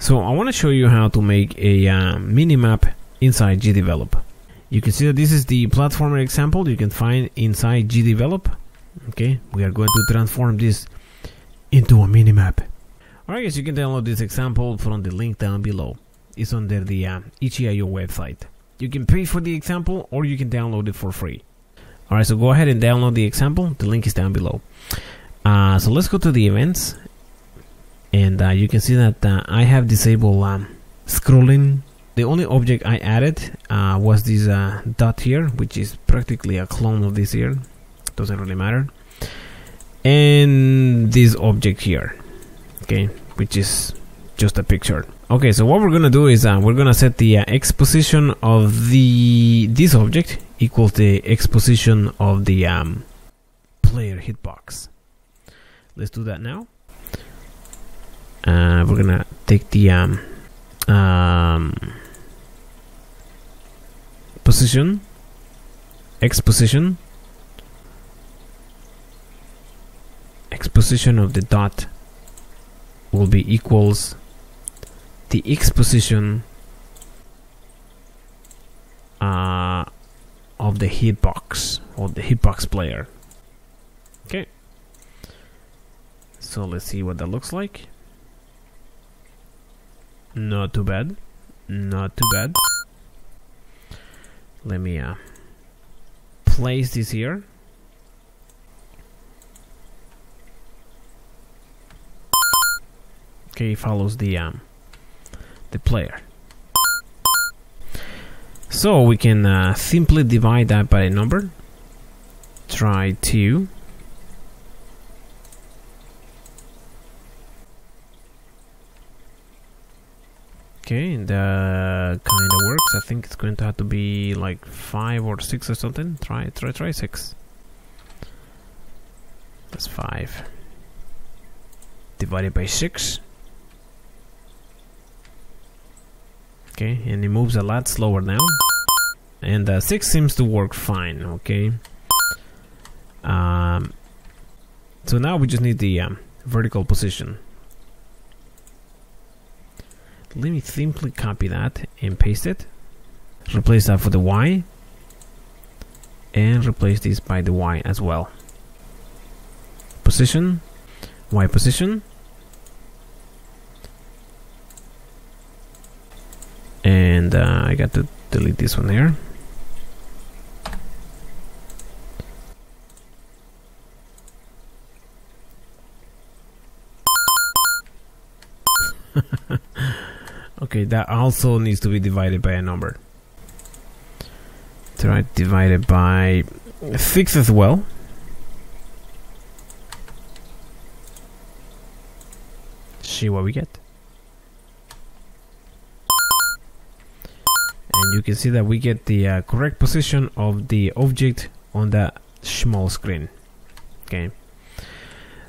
So I want to show you how to make a uh, mini map inside GDevelop. You can see that this is the platformer example you can find inside GDevelop. Okay, we are going to transform this into a mini map. Alright guys, you can download this example from the link down below. It's under the uh, website. You can pay for the example or you can download it for free. Alright, so go ahead and download the example. The link is down below. Uh, so let's go to the events and uh, you can see that uh, I have disabled um, scrolling. The only object I added uh, was this uh, dot here which is practically a clone of this here. Doesn't really matter. And this object here okay which is just a picture. Okay so what we're gonna do is uh, we're gonna set the uh, x position of the this object equals the x position of the um, player hitbox. Let's do that now uh, we're gonna take the um, um, position x position x position of the dot will be equals the x position uh, of the hitbox or the hitbox player. Okay. So let's see what that looks like not too bad. Not too bad. Let me uh, place this here. Okay, follows the um, the player. So we can uh, simply divide that by a number. Try to Okay, that kind of works. I think it's going to have to be like five or six or something. Try, try, try six. That's five. Divided by six. Okay, and it moves a lot slower now. And uh, six seems to work fine. Okay. Um. So now we just need the um, vertical position let me simply copy that and paste it. Replace that for the y. And replace this by the y as well. Position. Y position. And uh, I got to delete this one here Okay, that also needs to be divided by a number. Try divided by 6 as well. See what we get. And you can see that we get the uh, correct position of the object on the small screen. Okay.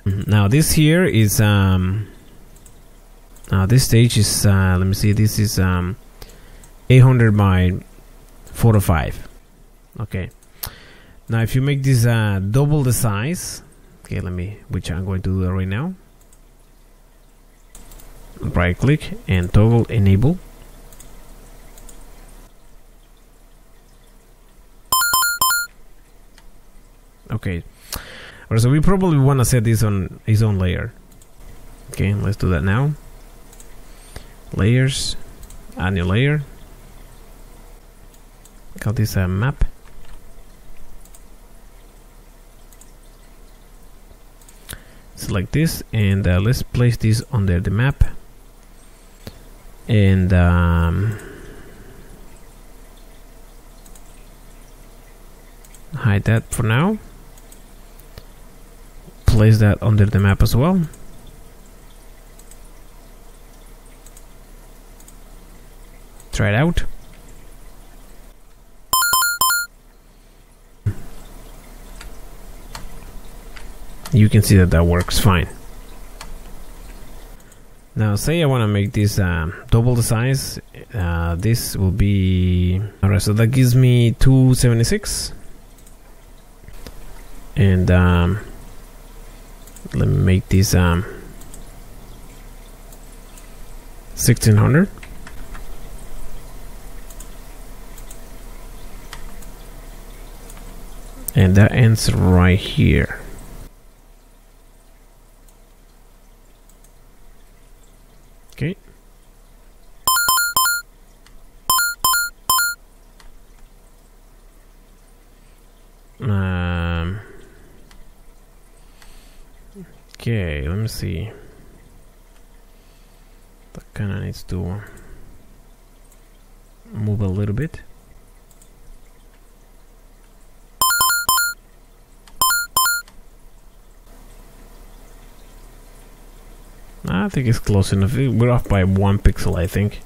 Now this here is um, uh, this stage is uh, let me see this is um, 800 by 405 okay. Now if you make this uh, double the size okay let me which I'm going to do right now. Right click and toggle enable. Okay. So we probably want to set this on his own layer. Okay let's do that now layers add new layer. Call this a map. Select this and uh, let's place this under the map. And um, hide that for now. Place that under the map as well try it out. You can see that that works fine. Now say I want to make this um, double the size, uh, this will be... Alright, so that gives me 276. And um, let me make this um, 1600 and that ends right here. Okay. Um okay let me see. That kind of needs to move a little bit I think it's close enough. We're off by one pixel, I think.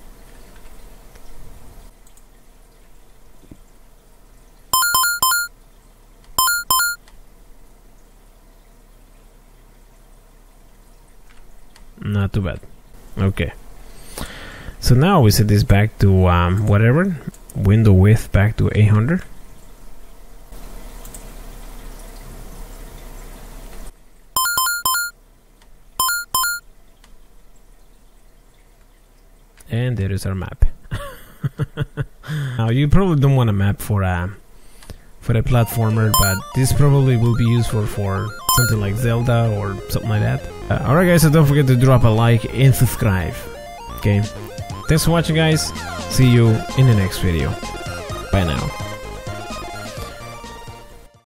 Not too bad. Okay. So now we set this back to um, whatever. Window width back to 800. And there is our map. now you probably don't want a map for a for a platformer, but this probably will be useful for something like Zelda or something like that. Uh, Alright guys, so don't forget to drop a like and subscribe. Okay, thanks for watching guys. See you in the next video. Bye now.